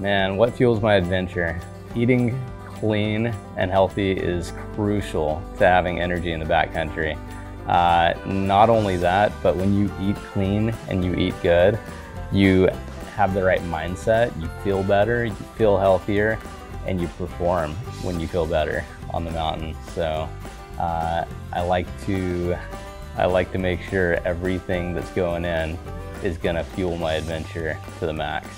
Man, what fuels my adventure? Eating clean and healthy is crucial to having energy in the backcountry. Uh, not only that, but when you eat clean and you eat good, you have the right mindset, you feel better, you feel healthier, and you perform when you feel better on the mountain. So uh, I like to I like to make sure everything that's going in is gonna fuel my adventure to the max.